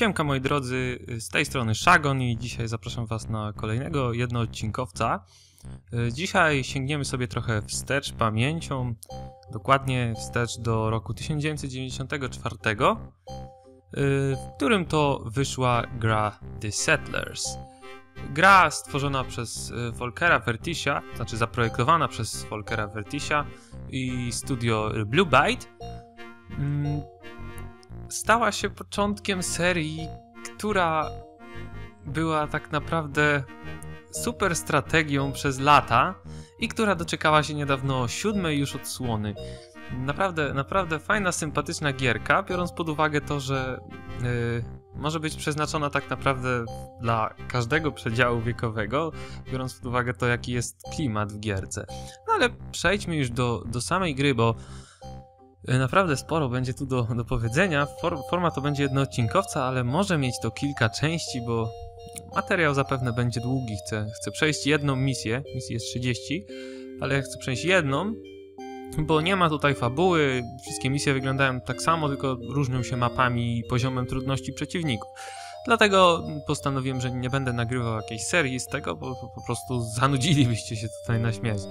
Siemka moi drodzy, z tej strony Shagon i dzisiaj zapraszam was na kolejnego jednoodcinkowca. Y, Dzisiaj sięgniemy sobie trochę wstecz pamięcią, dokładnie wstecz do roku 1994, y, w którym to wyszła gra The Settlers. Gra stworzona przez y, Volkera Vertisia, znaczy zaprojektowana przez Volkera Vertisia i studio Blue Byte. Stała się początkiem serii, która była tak naprawdę super strategią przez lata i która doczekała się niedawno siódmej już odsłony. Naprawdę, naprawdę fajna, sympatyczna gierka, biorąc pod uwagę to, że yy, może być przeznaczona tak naprawdę dla każdego przedziału wiekowego, biorąc pod uwagę to, jaki jest klimat w gierce. No ale przejdźmy już do, do samej gry, bo naprawdę sporo będzie tu do, do powiedzenia. For, forma to będzie jednoodcinkowca, ale może mieć to kilka części, bo materiał zapewne będzie długi. Chcę, chcę przejść jedną misję, misji jest 30, ale chcę przejść jedną, bo nie ma tutaj fabuły, wszystkie misje wyglądają tak samo, tylko różnią się mapami i poziomem trudności przeciwników. Dlatego postanowiłem, że nie będę nagrywał jakiejś serii z tego, bo po- prostu zanudzilibyście się tutaj na śmierć.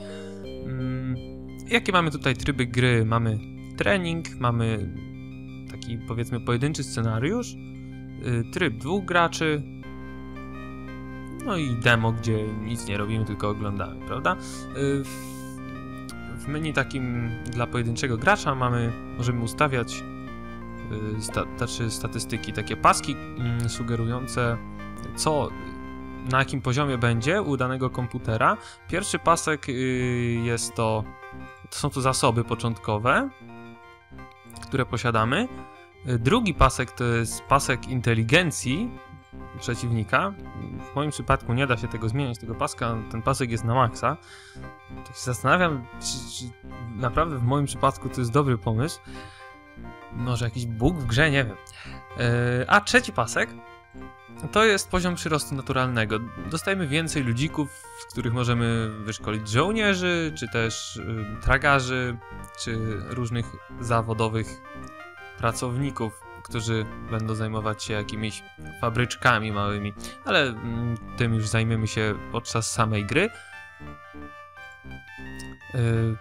Mm, jakie mamy tutaj tryby gry? Mamy trening, mamy taki powiedzmy pojedynczy scenariusz, y, tryb dwóch graczy, no i demo, gdzie nic nie robimy, tylko oglądamy, prawda? Y, W, menu takim dla pojedynczego gracza mamy, możemy ustawiać y, sta, znaczy statystyki, takie paski mm, sugerujące co, na jakim poziomie będzie u danego komputera. Pierwszy pasek jest to, to są to zasoby początkowe, które posiadamy. Y, Drugi pasek to jest pasek inteligencji przeciwnika. W moim przypadku nie da się tego zmieniać, tego paska, ten pasek jest na maksa. Tak się zastanawiam, czy, czy naprawdę w moim przypadku to jest dobry pomysł. Może jakiś bóg w grze, nie wiem. Yy, a trzeci pasek to jest poziom przyrostu naturalnego. Dostajemy więcej ludzików, z których możemy wyszkolić żołnierzy, czy też yy, tragarzy, czy różnych zawodowych pracowników, którzy będą zajmować się jakimiś fabryczkami małymi, ale mm, tym już zajmiemy się podczas samej gry. Yy,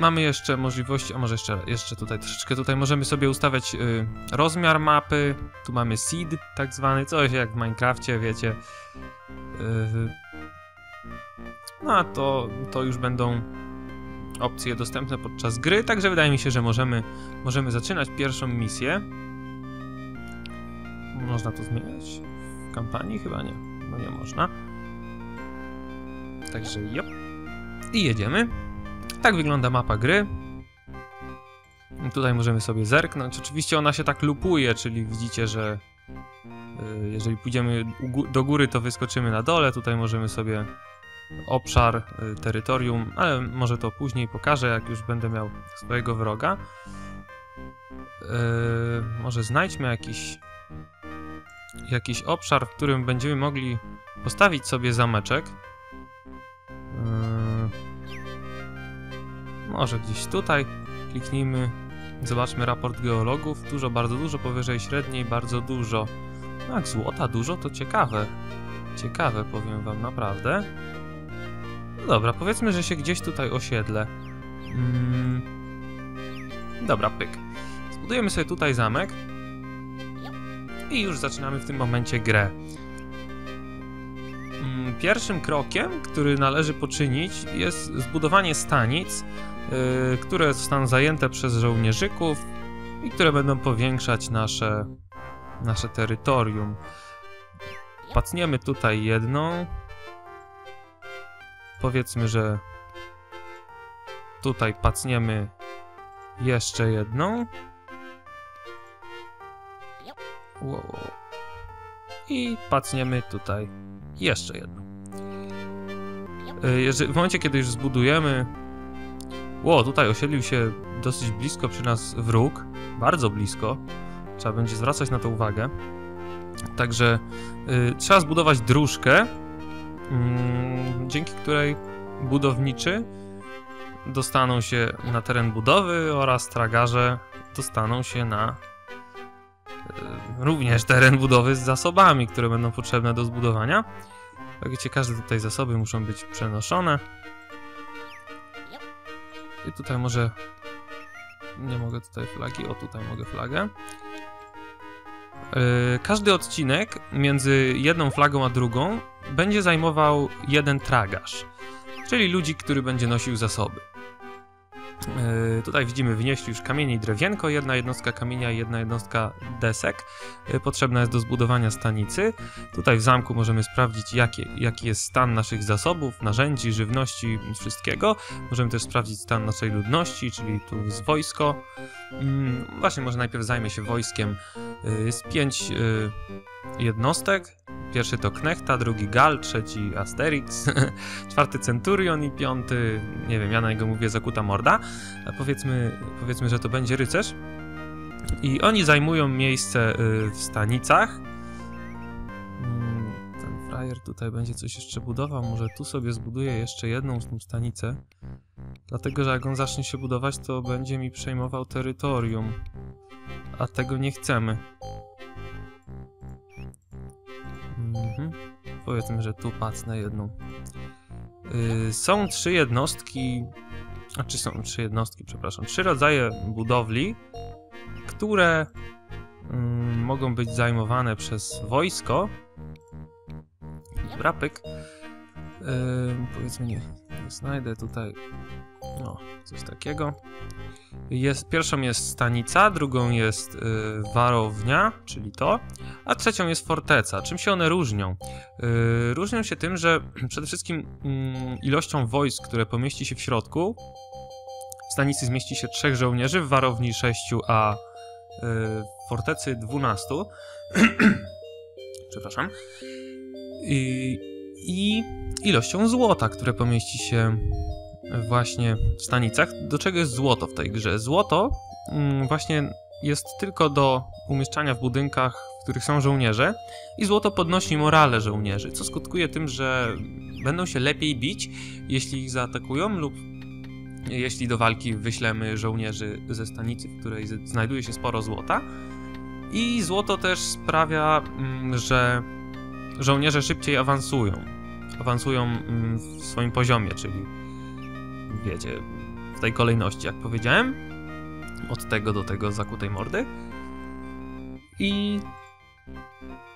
mamy jeszcze możliwości, a może jeszcze, jeszcze tutaj troszeczkę, tutaj możemy sobie ustawiać yy, rozmiar mapy, tu mamy seed tak zwany, coś jak w Minecrafcie, wiecie. Yy, no a to, to już będą opcje dostępne podczas gry, także wydaje mi się, że możemy, możemy zaczynać pierwszą misję. Można to zmieniać w kampanii? Chyba nie. No nie można. Także jop. I jedziemy. Tak wygląda mapa gry. Tutaj możemy sobie zerknąć. Oczywiście ona się tak lupuje, czyli widzicie, że y, jeżeli pójdziemy do góry, to wyskoczymy na dole. Tutaj możemy sobie obszar, y, terytorium, ale może to później pokażę, jak już będę miał swojego wroga. Yy, może znajdźmy jakiś jakiś obszar, w którym będziemy mogli postawić sobie zameczek. Yy, może gdzieś tutaj kliknijmy, zobaczmy raport geologów. Dużo, bardzo dużo, powyżej średniej, bardzo dużo. No jak złota dużo, to ciekawe. Ciekawe, powiem wam naprawdę. No dobra, powiedzmy, że się gdzieś tutaj osiedlę. Mm. Dobra, pyk. Zbudujemy sobie tutaj zamek. I już zaczynamy w tym momencie grę. Mm, Pierwszym krokiem, który należy poczynić, jest zbudowanie stanic, które zostaną zajęte przez żołnierzyków i które będą powiększać nasze, nasze terytorium. Pacniemy tutaj jedną. Powiedzmy, że tutaj pacniemy jeszcze jedną. Wow. I pacniemy tutaj jeszcze jedną. Y, Jeżeli, w momencie, kiedy już zbudujemy... Ło, tutaj osiedlił się dosyć blisko przy nas wróg. Bardzo blisko. Trzeba będzie zwracać na to uwagę. Także y, trzeba zbudować dróżkę, mm, dzięki której budowniczy dostaną się na teren budowy oraz tragarze dostaną się na również teren budowy z zasobami, które będą potrzebne do zbudowania. Jak wiecie, każde tutaj zasoby muszą być przenoszone. I tutaj może... Nie mogę tutaj flagi. O, tutaj mogę flagę. Yy, każdy odcinek między jedną flagą a drugą będzie zajmował jeden tragarz, czyli ludzi, który będzie nosił zasoby. Yy, tutaj widzimy, wynieśli już kamienie i drewienko, jedna jednostka kamienia i jedna jednostka desek. Yy, potrzebna jest do zbudowania stanicy. Tutaj w zamku możemy sprawdzić, jaki, jaki jest stan naszych zasobów, narzędzi, żywności, wszystkiego. Możemy też sprawdzić stan naszej ludności, czyli tu jest wojsko. Yy, właśnie, może najpierw zajmę się wojskiem. Yy, jest pięć jednostek. Pierwszy to Knechta, drugi Gal, trzeci Asterix, czwarty Centurion i piąty, nie wiem, ja na niego mówię Zakuta Morda. Powiedzmy, powiedzmy, że to będzie rycerz. I oni zajmują miejsce y, w stanicach. Mm, ten frajer tutaj będzie coś jeszcze budował. Może tu sobie zbuduje jeszcze jedną z tą stanicę. Dlatego, że jak on zacznie się budować, to będzie mi przejmował terytorium. A tego nie chcemy. Mhm. Powiedzmy, że tu pacnę jedną. Yy, są trzy jednostki, a czy są trzy jednostki, przepraszam, trzy rodzaje budowli, które yy, mogą być zajmowane przez wojsko. Dobra. Yy, powiedzmy, nie, nie znajdę tutaj no, coś takiego. Jest, pierwszą jest stanica, drugą jest y, warownia, czyli to, a trzecią jest forteca. Czym się one różnią? Y, różnią się tym, że przede wszystkim y, ilością wojsk, które pomieści się w środku. W stanicy zmieści się trzech żołnierzy, w warowni sześciu, a y, w fortecy dwunastu. Przepraszam. I, I ilością złota, które pomieści się właśnie w stanicach. Do czego jest złoto w tej grze? Złoto mm, właśnie jest tylko do umieszczania w budynkach, w których są żołnierze i złoto podnosi morale żołnierzy, co skutkuje tym, że będą się lepiej bić, jeśli ich zaatakują lub jeśli do walki wyślemy żołnierzy ze stanicy, w której znajduje się sporo złota. I złoto też sprawia, mm, że żołnierze szybciej awansują. Awansują mm, w swoim poziomie, czyli wiecie, w tej kolejności, jak powiedziałem. Od tego do tego zakutej mordy. I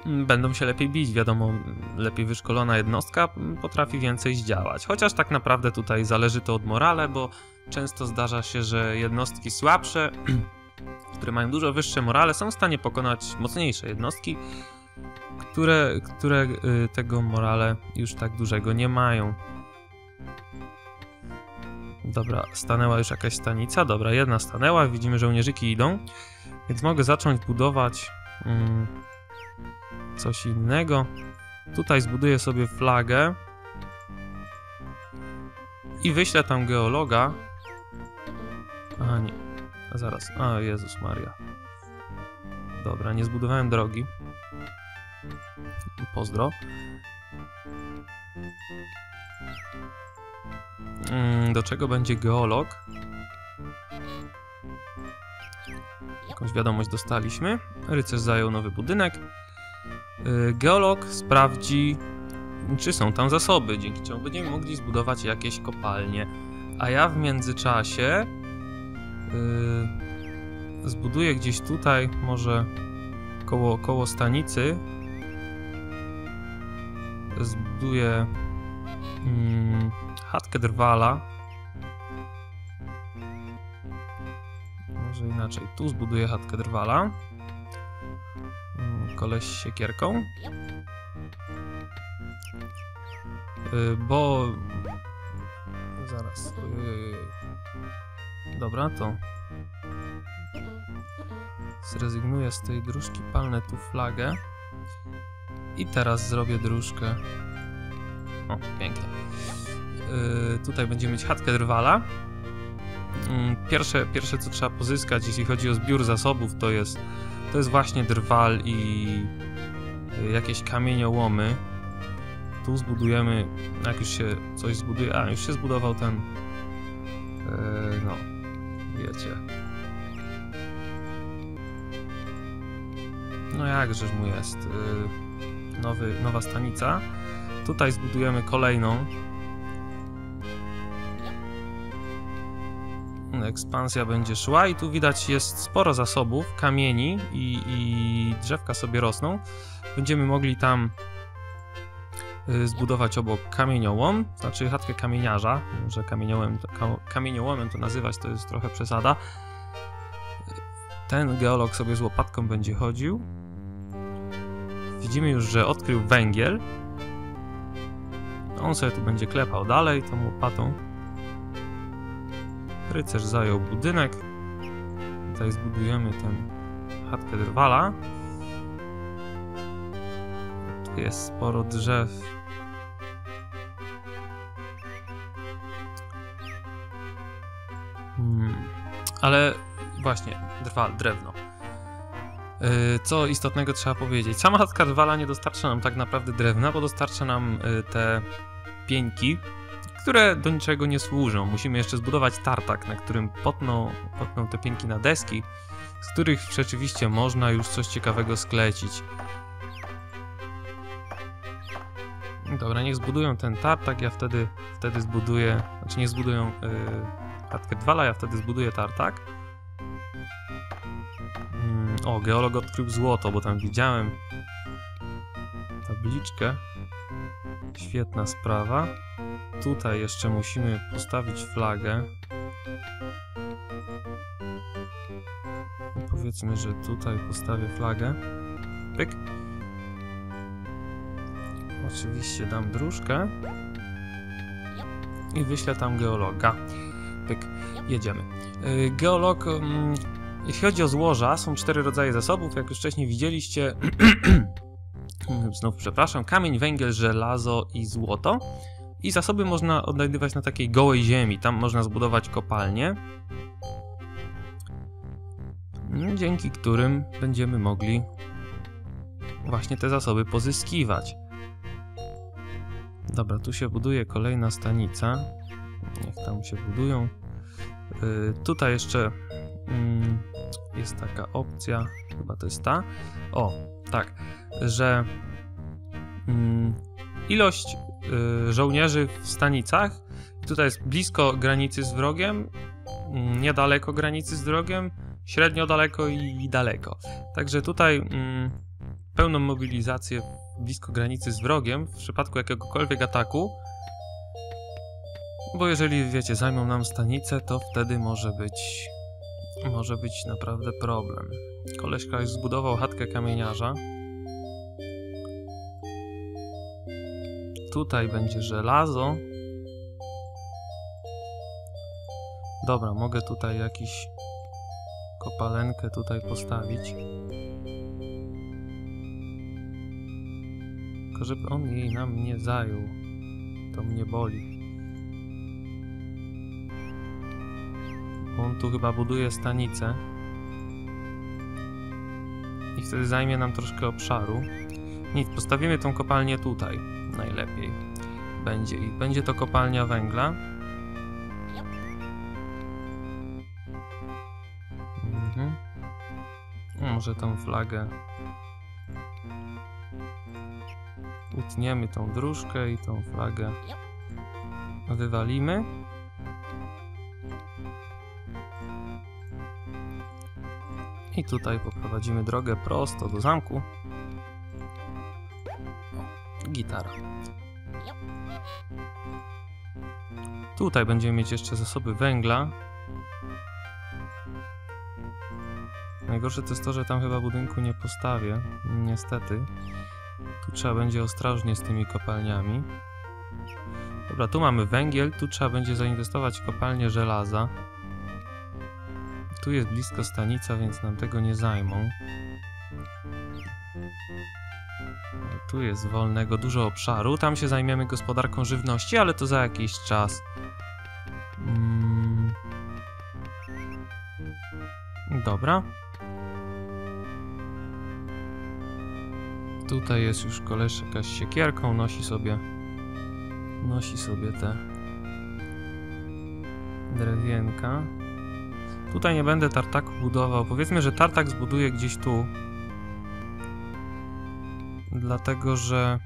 będą się lepiej bić. Wiadomo, lepiej wyszkolona jednostka potrafi więcej zdziałać. Chociaż tak naprawdę tutaj zależy to od morale, bo często zdarza się, że jednostki słabsze, które mają dużo wyższe morale, są w stanie pokonać mocniejsze jednostki, które, które y, tego morale już tak dużego nie mają. Dobra, stanęła już jakaś stanica. Dobra, jedna stanęła, widzimy, że żołnierzyki idą. Więc mogę zacząć budować mm, coś innego. Tutaj zbuduję sobie flagę. I wyślę tam geologa. A nie, zaraz. A, Jezus Maria. Dobra, nie zbudowałem drogi. Pozdro. Do czego będzie geolog? Jakąś wiadomość dostaliśmy. Rycerz zajął nowy budynek. Y, geolog sprawdzi, czy są tam zasoby, dzięki czemu będziemy mogli zbudować jakieś kopalnie. A ja w międzyczasie yy, zbuduję gdzieś tutaj, może koło, koło stanicy. Zbuduję. Yy, chatkę drwala. Może inaczej. Tu zbuduję chatkę drwala. Mm, koleś siekierką. Yy, bo... Zaraz. Yy... Dobra, to... Zrezygnuję z tej dróżki, palnę tu flagę. I teraz zrobię dróżkę. O, pięknie. Y, tutaj będziemy mieć chatkę drwala. Mm, pierwsze, pierwsze, co trzeba pozyskać, jeśli chodzi o zbiór zasobów, to jest, to jest właśnie drwal i y, jakieś kamieniołomy. Tu zbudujemy, jak już się coś zbuduje, a już się zbudował ten, y, no, wiecie. No jakżeż mu jest. Nowy, nowa stanica. Tutaj zbudujemy kolejną. Ekspansja będzie szła i tu widać jest sporo zasobów, kamieni i, i drzewka sobie rosną. Będziemy mogli tam y, zbudować obok kamieniołom, znaczy chatkę kamieniarza. Może kamieniołom, kamieniołomem to nazywać to jest trochę przesada. Ten geolog sobie z łopatką będzie chodził. Widzimy już, że odkrył węgiel. On sobie tu będzie klepał dalej tą łopatą. Rycerz zajął budynek. Tutaj zbudujemy tę chatkę drwala. Tu jest sporo drzew. Hmm. Ale właśnie, drwal, drewno. Yy, co istotnego trzeba powiedzieć. Sama chatka drwala nie dostarcza nam tak naprawdę drewna, bo dostarcza nam yy, te pieńki, które do niczego nie służą. Musimy jeszcze zbudować tartak, na którym potną, potną te pięki na deski, z których rzeczywiście można już coś ciekawego sklecić. Dobra, niech zbudują ten tartak, ja wtedy, wtedy zbuduję, znaczy nie zbudują yy, chatkę Dwala, ja wtedy zbuduję tartak. Mm, o, geolog odkrył złoto, bo tam widziałem tabliczkę. Świetna sprawa. Tutaj jeszcze musimy postawić flagę. Powiedzmy, że tutaj postawię flagę. Pyk. Oczywiście dam dróżkę. I wyślę tam geologa. Pyk. Jedziemy. Y, geolog... Mm, jeśli chodzi o złoża, są cztery rodzaje zasobów. Jak już wcześniej widzieliście... Znów przepraszam. Kamień, węgiel, żelazo i złoto. I zasoby można odnajdywać na takiej gołej ziemi. Tam można zbudować kopalnie, dzięki którym będziemy mogli właśnie te zasoby pozyskiwać. Dobra, tu się buduje kolejna stanica. Niech tam się budują. Yy, tutaj jeszcze yy, jest taka opcja, chyba to jest ta. O, tak, że yy, ilość żołnierzy w stanicach. Tutaj jest blisko granicy z wrogiem, mm, niedaleko granicy z wrogiem, średnio daleko i daleko. Także tutaj mm, pełną mobilizację blisko granicy z wrogiem w przypadku jakiegokolwiek ataku. Bo jeżeli, wiecie, zajmą nam stanicę, to wtedy może być może być naprawdę problem. Koleśka już zbudował chatkę kamieniarza. Tutaj będzie żelazo. Dobra, mogę tutaj jakiś kopalenkę tutaj postawić. Tylko żeby on jej nam nie zajął. To mnie boli. On tu chyba buduje stanicę. I wtedy zajmie nam troszkę obszaru. Nic, postawimy tą kopalnię tutaj najlepiej będzie. I będzie to kopalnia węgla. Mhm. Może tą flagę utniemy tą dróżkę i tą flagę wywalimy. I tutaj poprowadzimy drogę prosto do zamku gitara. Tutaj będziemy mieć jeszcze zasoby węgla. Najgorsze to jest to, że tam chyba budynku nie postawię. Niestety. Tu trzeba będzie ostrożnie z tymi kopalniami. Dobra, tu mamy węgiel, tu trzeba będzie zainwestować w kopalnię żelaza. Tu jest blisko stanica, więc nam tego nie zajmą. Tu jest wolnego dużo obszaru. Tam się zajmiemy gospodarką żywności, ale to za jakiś czas. Mm. Dobra. Tutaj jest już koleż jakaś siekierką, nosi sobie nosi sobie te drewienka. Tutaj nie będę tartaku budował. Powiedzmy, że tartak zbuduję gdzieś tu. Dlatego że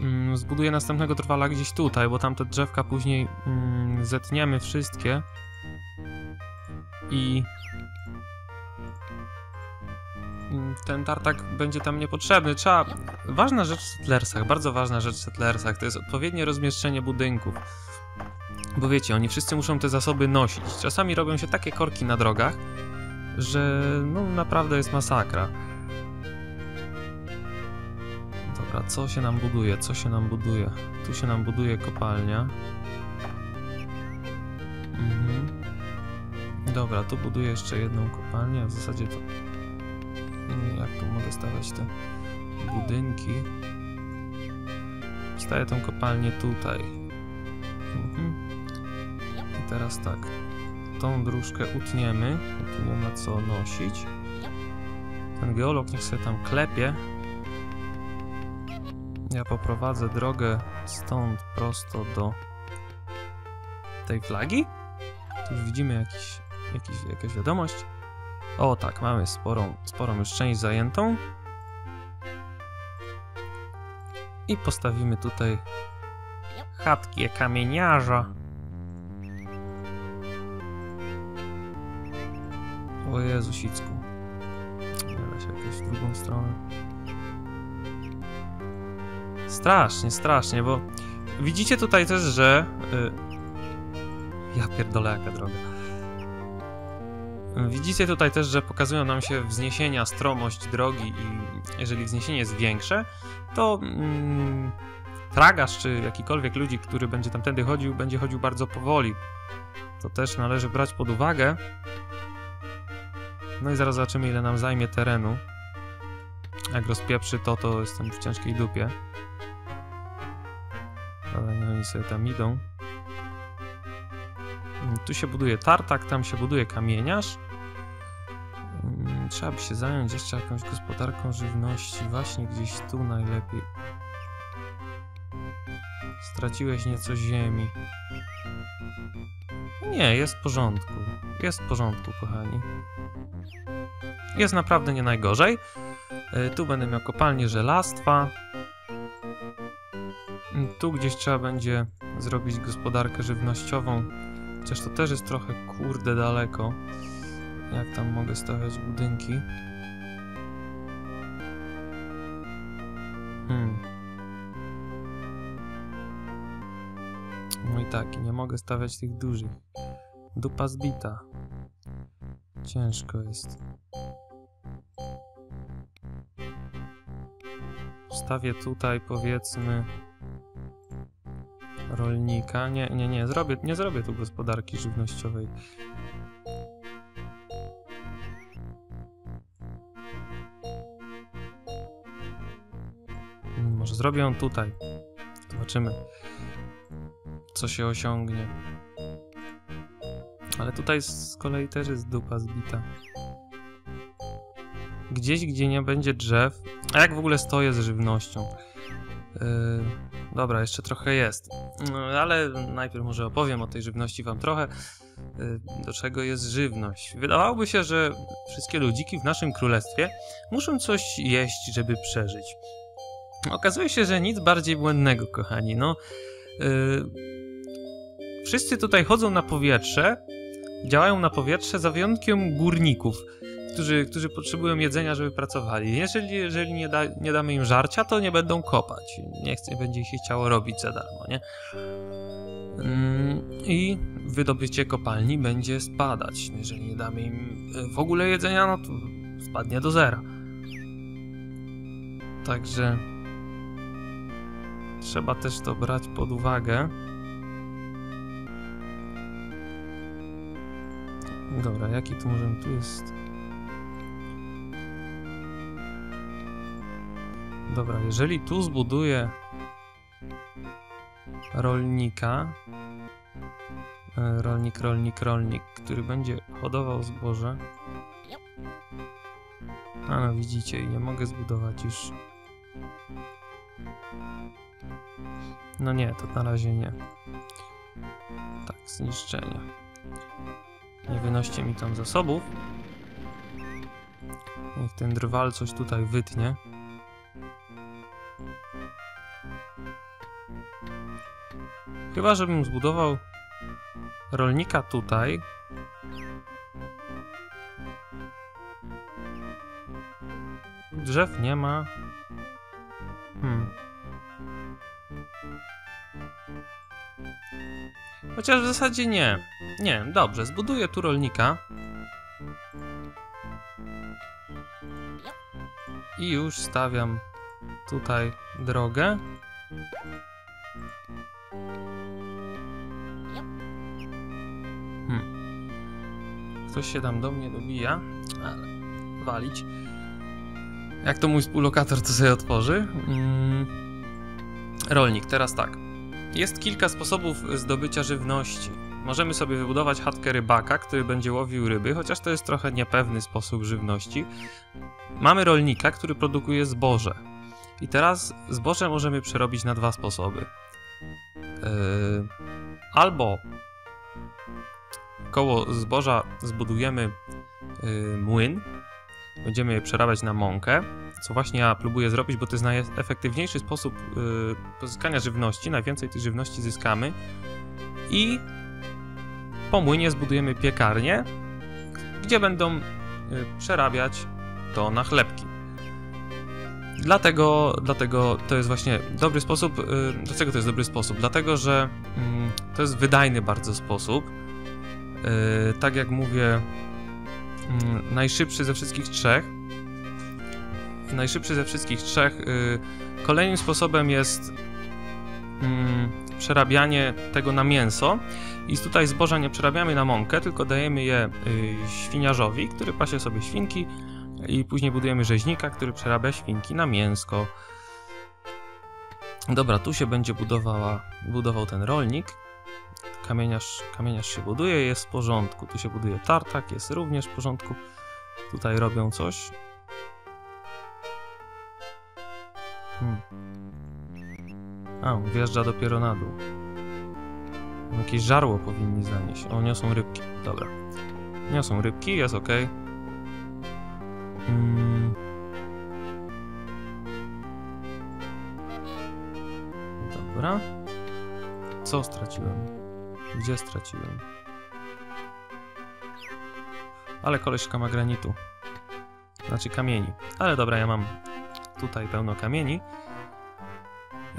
mm, zbuduję następnego trwala gdzieś tutaj, bo tamte drzewka później mm, zetniemy wszystkie i ten tartak będzie tam niepotrzebny. Trzeba... Ważna rzecz w Settlersach, bardzo ważna rzecz w Settlersach, to jest odpowiednie rozmieszczenie budynków. Bo wiecie, oni wszyscy muszą te zasoby nosić. Czasami robią się takie korki na drogach, że no naprawdę jest masakra. Dobra, co się nam buduje? Co się nam buduje? Tu się nam buduje kopalnia. Mhm. Dobra, tu buduję jeszcze jedną kopalnię, w zasadzie to... mm, Jak tu mogę stawiać te budynki? Staję tą kopalnię tutaj. Mhm. I teraz tak. Tą dróżkę utniemy, tu nie ma co nosić. Ten geolog niech sobie tam klepie. Ja poprowadzę drogę stąd prosto do tej flagi. Tu już widzimy jakiś, jakiś, jakaś wiadomość. O tak, mamy sporą, sporą już część zajętą. I postawimy tutaj chatki kamieniarza. O Jezu, Sicku. Teraz jakąś drugą stronę. Strasznie, strasznie, bo widzicie tutaj też, że... Y... Ja pierdolę, jaka droga. Widzicie tutaj też, że pokazują nam się wzniesienia, stromość drogi i jeżeli wzniesienie jest większe, to mm, tragarz czy jakikolwiek ludzi, który będzie tamtędy chodził, będzie chodził bardzo powoli. To też należy brać pod uwagę. No i zaraz zobaczymy, ile nam zajmie terenu. Jak rozpieprzy to, to jestem w ciężkiej dupie. Ale nie, oni sobie tam idą. Mm, Tu się buduje tartak, tam się buduje kamieniarz. Mm, Trzeba by się zająć jeszcze jakąś gospodarką żywności. Właśnie gdzieś tu najlepiej. Straciłeś nieco ziemi. Nie, jest w porządku. Jest w porządku, kochani. Jest naprawdę nie najgorzej. Y, Tu będę miał kopalnię żelastwa. Y, Tu gdzieś trzeba będzie zrobić gospodarkę żywnościową. Chociaż to też jest trochę kurde daleko. Jak tam mogę stawiać budynki? Hmm. No i tak, nie mogę stawiać tych dużych. Dupa zbita. Ciężko jest. Postawię tutaj powiedzmy rolnika. Nie, nie, nie, zrobię, nie zrobię tu gospodarki żywnościowej. Mm, Może zrobię ją tutaj. Zobaczymy, co się osiągnie. Ale tutaj z kolei też jest dupa zbita. Gdzieś, gdzie nie będzie drzew. A jak w ogóle stoję z żywnością? Yy, dobra, jeszcze trochę jest. No, ale najpierw może opowiem o tej żywności wam trochę. Yy, do czego jest żywność? Wydawałoby się, że wszystkie ludziki w naszym królestwie muszą coś jeść, żeby przeżyć. Okazuje się, że nic bardziej błędnego, kochani. No, yy, wszyscy tutaj chodzą na powietrze, działają na powietrze za wyjątkiem górników, którzy, którzy potrzebują jedzenia, żeby pracowali. Jeżeli, jeżeli nie, da, nie damy im żarcia, to nie będą kopać. Nie, chce, będzie się chciało robić za darmo, nie? Mm, I wydobycie kopalni będzie spadać. Jeżeli nie damy im y, w ogóle jedzenia, no to spadnie do zera. Także trzeba też to brać pod uwagę. Dobra, jaki tu możemy? Tu jest. Dobra, jeżeli tu zbuduję rolnika, e, rolnik, rolnik, rolnik, który będzie hodował zboże. A no widzicie, nie mogę zbudować już. No nie, to na razie nie. Tak, zniszczenia. Nie wynoście mi tam zasobów. Niech ten drwal coś tutaj wytnie. Chyba, żebym zbudował rolnika tutaj. Drzew nie ma. Hmm. Chociaż w zasadzie nie. Nie, dobrze, zbuduję tu rolnika. I już stawiam tutaj drogę. Ktoś się tam do mnie dobija, ale walić. Jak to mój współlokator to sobie otworzy? Mm. Rolnik, teraz tak. Jest kilka sposobów zdobycia żywności. Możemy sobie wybudować chatkę rybaka, który będzie łowił ryby, chociaż to jest trochę niepewny sposób żywności. Mamy rolnika, który produkuje zboże. I teraz zboże możemy przerobić na dwa sposoby. Yy, albo koło zboża zbudujemy yy, młyn, będziemy je przerabiać na mąkę, co właśnie ja próbuję zrobić, bo to jest najefektywniejszy sposób yy, pozyskania żywności, najwięcej tej żywności zyskamy i po młynie zbudujemy piekarnię, gdzie będą yy, przerabiać to na chlebki. Dlatego, dlatego to jest właśnie dobry sposób. Yy, dlaczego to jest dobry sposób? Dlatego, że yy, to jest wydajny bardzo sposób. Yy, tak jak mówię, yy, najszybszy ze wszystkich trzech. Najszybszy ze wszystkich trzech. Yy, kolejnym sposobem jest yy, przerabianie tego na mięso. I tutaj zboża nie przerabiamy na mąkę, tylko dajemy je yy, świniarzowi, który pasie sobie świnki i później budujemy rzeźnika, który przerabia świnki na mięsko. Dobra, tu się będzie budowała, budował ten rolnik. Kamieniarz, kamieniarz się buduje, jest w porządku. Tu się buduje tartak, jest również w porządku. Tutaj robią coś. Hmm. A, wjeżdża dopiero na dół. Jakieś żarło powinni zanieść. O, niosą rybki. Dobra. Niosą rybki, jest ok. Hmm. Dobra. Co straciłem? Gdzie straciłem? Ale koleżka ma granitu. Znaczy kamieni. Ale dobra, ja mam tutaj pełno kamieni.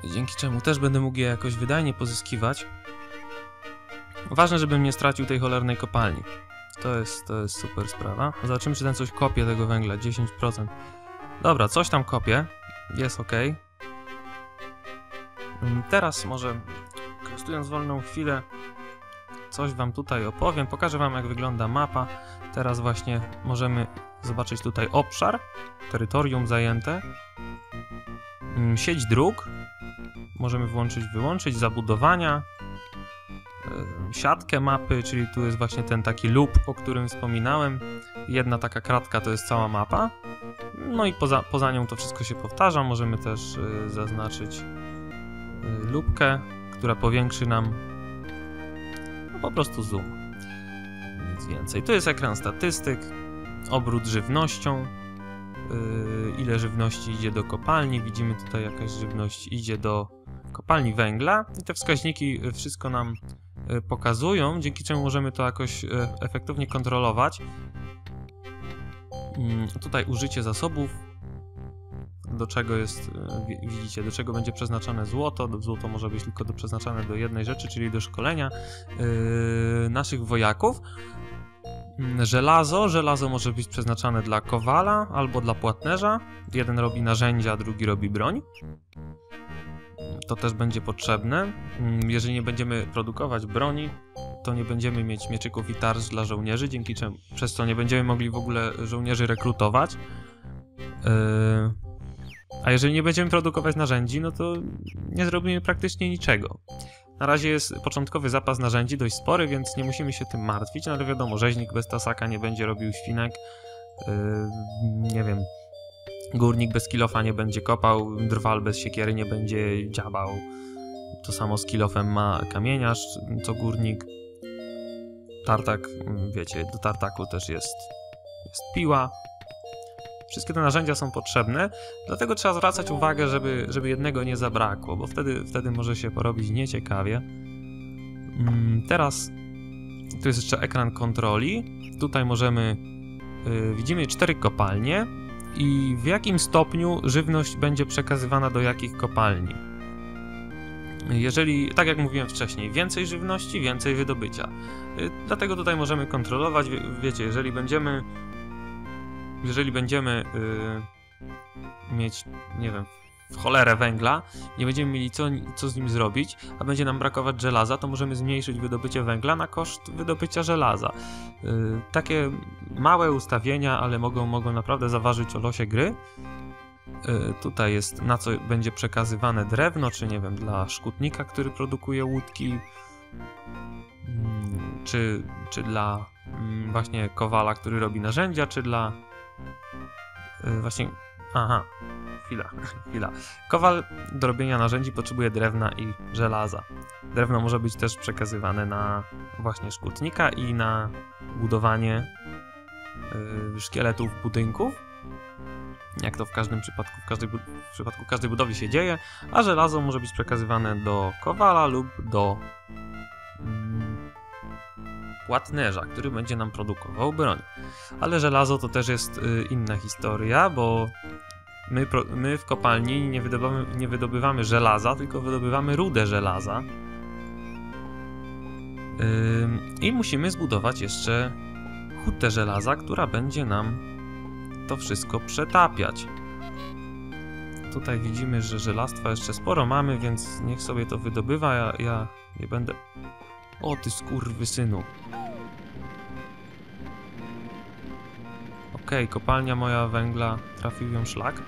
Dzięki czemu też będę mógł je jakoś wydajnie pozyskiwać. Ważne, żebym nie stracił tej cholernej kopalni. To jest, to jest super sprawa. Zobaczymy, czy ten coś kopie tego węgla. 10%. Dobra, coś tam kopie. Jest ok. Teraz może, korzystając wolną chwilę, coś wam tutaj opowiem. Pokażę wam, jak wygląda mapa. Teraz właśnie możemy zobaczyć tutaj obszar, terytorium zajęte, sieć dróg. Możemy włączyć, wyłączyć, zabudowania, siatkę mapy, czyli tu jest właśnie ten taki loop, o którym wspominałem. Jedna taka kratka to jest cała mapa. No i poza, poza nią to wszystko się powtarza. Możemy też y, zaznaczyć y, lubkę, która powiększy nam po prostu zoom. Nic więcej. Tu jest ekran statystyk, obrót żywnością, y, ile żywności idzie do kopalni. Widzimy tutaj jakaś żywność idzie do kopalni węgla i te wskaźniki wszystko nam Y, pokazują, dzięki czemu możemy to jakoś y, efektywnie kontrolować. Mm, tutaj użycie zasobów, do czego jest, y, widzicie, do czego będzie przeznaczone złoto. Złoto może być tylko do przeznaczone do jednej rzeczy, czyli do szkolenia yy, naszych wojaków. Mm, żelazo. Żelazo może być przeznaczane dla kowala albo dla płatnerza. Jeden robi narzędzia, drugi robi broń to też będzie potrzebne. Mm, jeżeli nie będziemy produkować broni, to nie będziemy mieć mieczyków i tarcz dla żołnierzy, dzięki czemu przez co nie będziemy mogli w ogóle żołnierzy rekrutować. Yy, a jeżeli nie będziemy produkować narzędzi, no to nie zrobimy praktycznie niczego. Na razie jest początkowy zapas narzędzi dość spory, więc nie musimy się tym martwić, no ale wiadomo, rzeźnik bez tasaka nie będzie robił świnek. Yy, nie wiem, Górnik bez kilofa nie będzie kopał, drwal bez siekiery nie będzie dziabał. To samo z kilofem ma kamieniarz, co górnik. Tartak, wiecie, do tartaku też jest, jest piła. Wszystkie te narzędzia są potrzebne, dlatego trzeba zwracać uwagę, żeby, żeby jednego nie zabrakło, bo wtedy, wtedy może się porobić nieciekawie. Mm, teraz tu jest jeszcze ekran kontroli. Tutaj możemy, yy, widzimy cztery kopalnie i w jakim stopniu żywność będzie przekazywana do jakich kopalni. Jeżeli, tak jak mówiłem wcześniej, więcej żywności, więcej wydobycia. Y, Dlatego tutaj możemy kontrolować, wie- wiecie, jeżeli będziemy jeżeli będziemy y, mieć, nie wiem, w cholerę węgla, nie będziemy mieli co, co z nim zrobić, a będzie nam brakować żelaza, to możemy zmniejszyć wydobycie węgla na koszt wydobycia żelaza. Y, takie małe ustawienia, ale mogą, mogą naprawdę zaważyć o losie gry. Y, Tutaj jest na co będzie przekazywane drewno, czy nie wiem, dla szkutnika, który produkuje łódki, mm, czy, czy dla mm, właśnie kowala, który robi narzędzia, czy dla y, właśnie. Aha, chwila, chwila. Kowal do robienia narzędzi potrzebuje drewna i żelaza. Drewno może być też przekazywane na właśnie szkutnika i na budowanie y, szkieletów budynków jak to w każdym przypadku, w, każdej, w przypadku każdej budowli się dzieje, a żelazo może być przekazywane do kowala lub do mm, płatnerza, który będzie nam produkował broń. Ale żelazo to też jest y, inna historia, bo my, my w kopalni nie wydobywamy, nie wydobywamy żelaza, tylko wydobywamy rudę żelaza. I musimy zbudować jeszcze hutę żelaza, która będzie nam to wszystko przetapiać. Tutaj widzimy, że żelastwa jeszcze sporo mamy, więc niech sobie to wydobywa. Ja, ja nie będę. O ty skurwysynu. Okej, kopalnia moja węgla trafił ją szlak.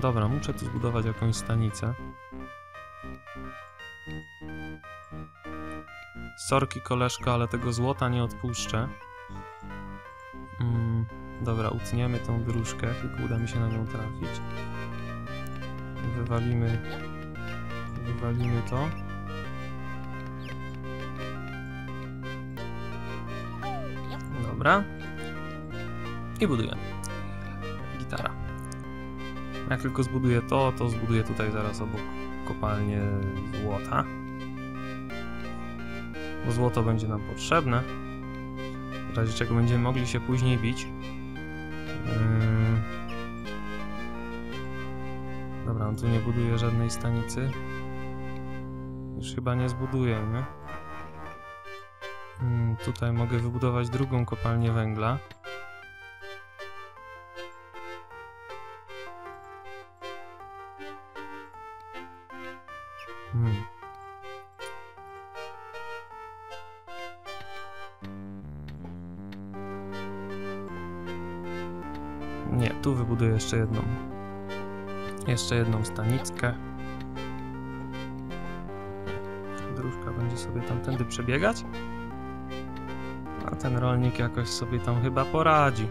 Dobra, muszę tu zbudować jakąś stanicę. Sorki koleżka, ale tego złota nie odpuszczę. Mm, dobra, utniemy tą dróżkę, tylko uda mi się na nią trafić. Wywalimy... Wywalimy to. Dobra. I budujemy. Gitara. Jak tylko zbuduję to, to zbuduję tutaj zaraz obok kopalnię złota bo złoto będzie nam potrzebne. W razie czego będziemy mogli się później bić. Yy... Dobra, on tu nie buduje żadnej stanicy. Już chyba nie zbuduje, nie? Yy, tutaj mogę wybudować drugą kopalnię węgla. Hmm. Nie, tu wybuduję jeszcze jedną. Jeszcze jedną stanickę. Sobie tamtędy przebiegać. A ten rolnik jakoś sobie tam chyba poradzi.